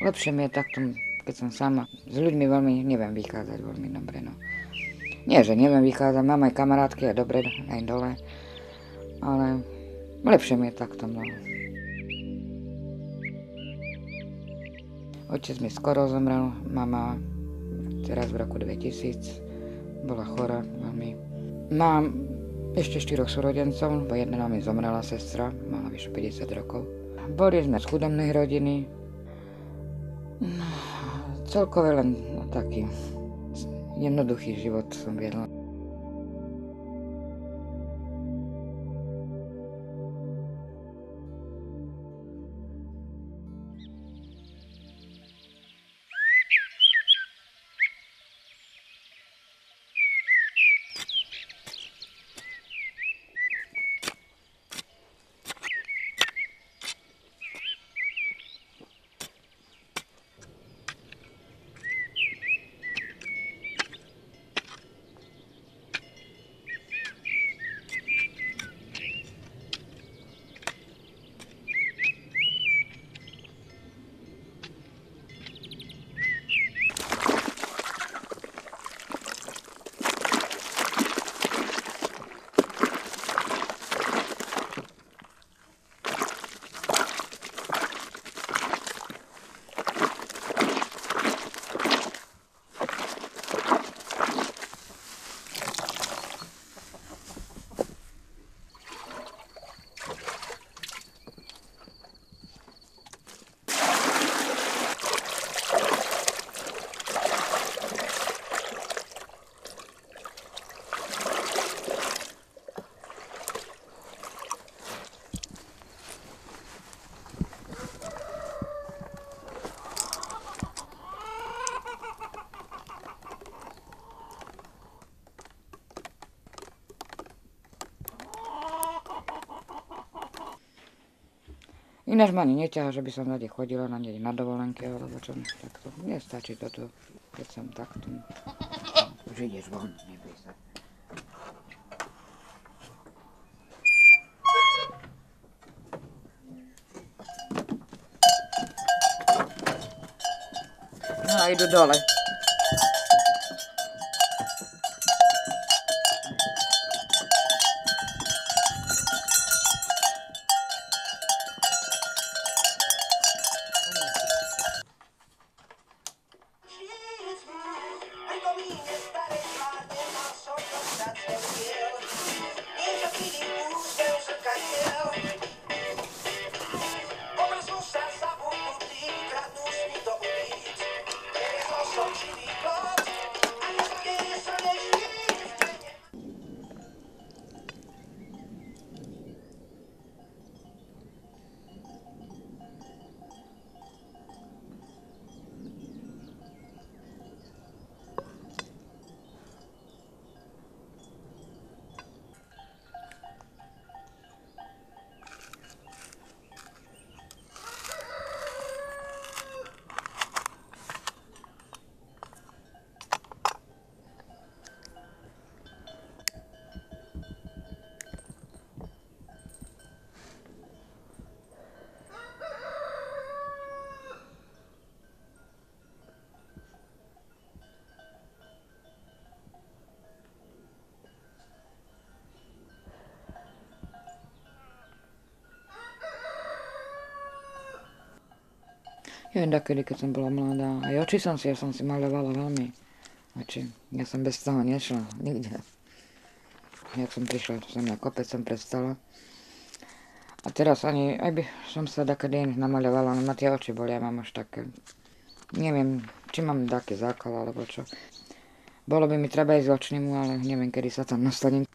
Lepšie mi je takto, keď som sama. S ľuďmi veľmi neviem vychádzať veľmi dobre, no. Nie, že neviem vychádzať, mám aj kamarátky a dobre aj dole, ale lepšie mi je takto, no. Otec mi skoro zomrel, mama teraz v roku 2000 bola chora veľmi. Mám ešte štyroch súrodencov, bo jedna mi zomrela sestra, mala vyše 50 rokov. Boli sme z chudobnej rodiny, no, celkové len taký jednoduchý život som viedla. Ináč ma ani neťaha, že by som tady chodila na nej na dovolenke, alebo čo, takto. Mne stačí toto, keď som takto. Už ideš von, neboj sa. No a idú dole. Ja viem, kedy, keď som bola mladá. Aj oči som si, ja som si maľovala veľmi. Oči. Ja som bez toho nešla nikde. Jak som prišla sem na kopec, som prestala. A teraz ani, aj by som sa dakedy namaľovala, no ma tie oči boli, ja mám už také, neviem, či mám také zákal, alebo čo. Bolo by mi treba ísť očnému, ale neviem, kedy sa tam dostanem.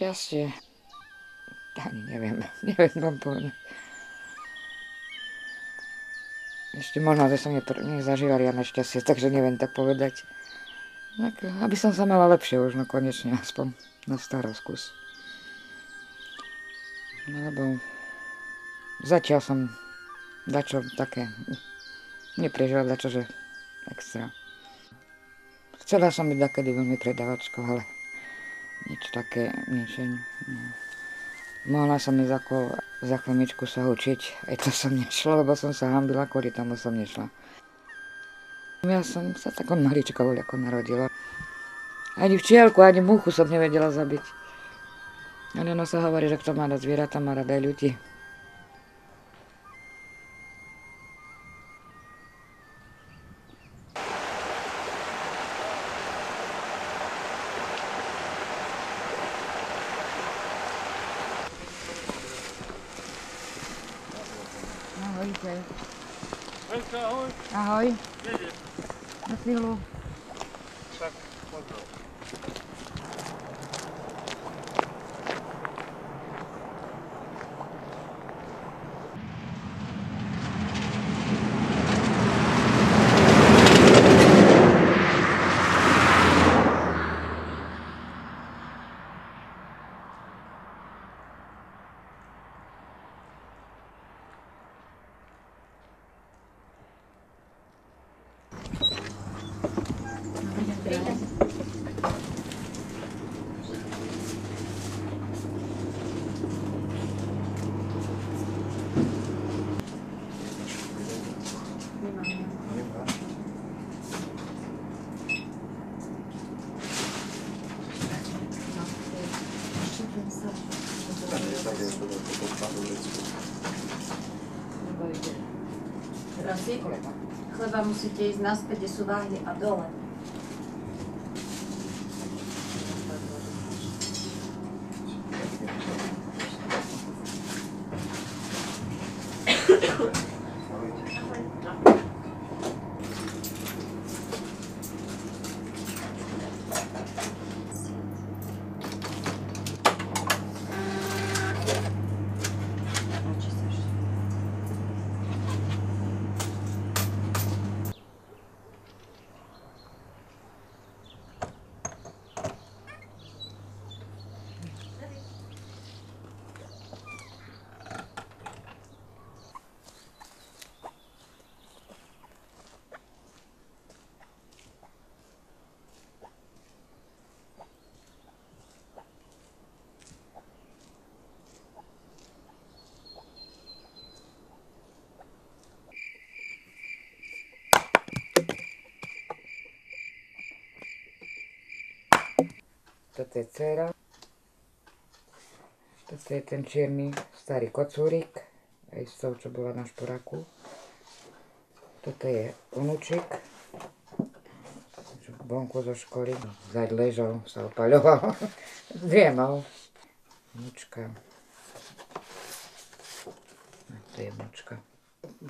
Šťastie. Ani neviem, neviem vám povedať. Ešte možno, že som nepr- nezažila riadne šťastie, takže neviem tak povedať. Tak, aby som sa mala lepšie už, no konečne, aspoň na starosť kus. No lebo zatiaľ som dačo také, neprežila dačo, že extra. Chcela som byť takedy veľmi predávačkou, ale nič také, nič. No. Mohla som ísť ako za chemičku sa učiť, aj to som nešla, lebo som sa hambila, kvôli tomu som nešla. Ja som sa takou maličkou ako narodila. Ani včielku, ani muchu som nevedela zabiť. Ale ono sa hovorí, že kto má rád zvieratá, má rád aj ľudí. Na chvíľu. Tak. Prosím, chleba musíte ísť naspäť, kde sú váhy a dole. Toto je dcera. Toto je ten čierny starý kocúrik, aj s tou, čo bola na šporáku. Toto je vnúčik, vonku zo školy. Zaď ležal, sa opaľoval. Driemal. Vnúčka. A To je vnúčka.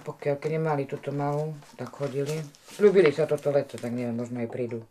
Pokiaľ keď nemali túto malú, tak chodili. Sľúbili sa toto leto, tak neviem, možno aj prídu.